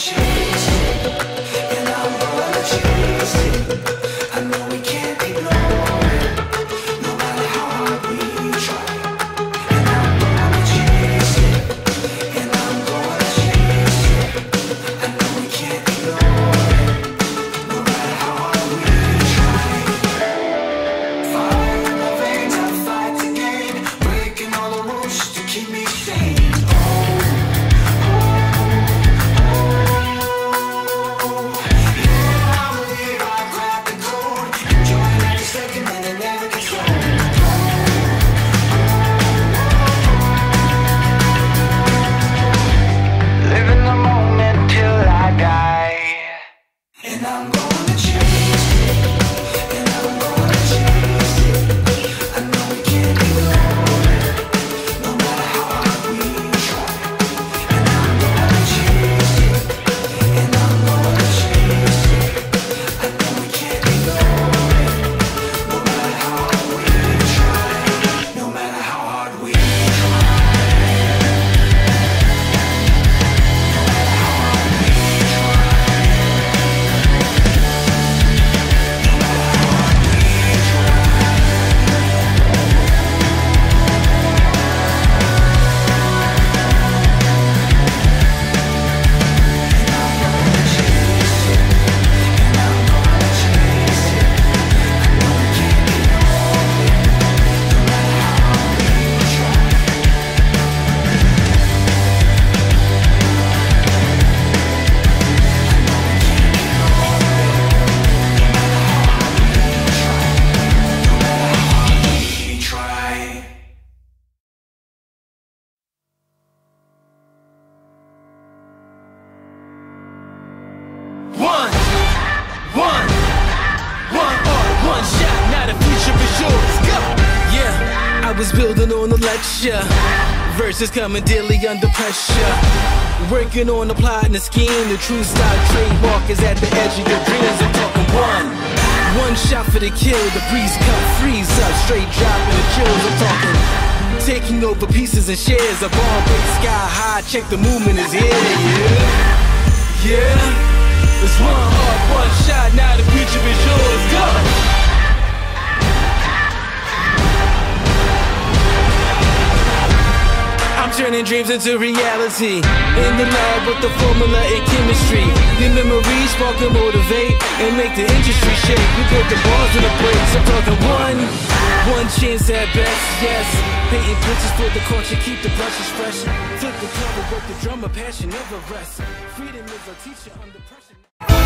change. and I'm going was building on the lecture. Verses coming daily under pressure. Working on the plot and the scheme. The true style trademark is at the edge of your dreams. I'm talking one. One shot for the kill. The breeze cut, freeze up. Straight dropping the chills. I'm talking. Taking over pieces and shares. A ball break sky high. Check the movement is here. Yeah. Yeah. It's one heart, one shot. Now the I'm turning dreams into reality. In the lab with the formula and chemistry. Your memories spark and motivate and make the industry shake. We put the bars in the brakes. I'm talking one, one chance at best. Yes, painting pictures for the culture, keep the brushes fresh. Flip the cover, work the drummer, passion never rests. Freedom is a teacher under pressure.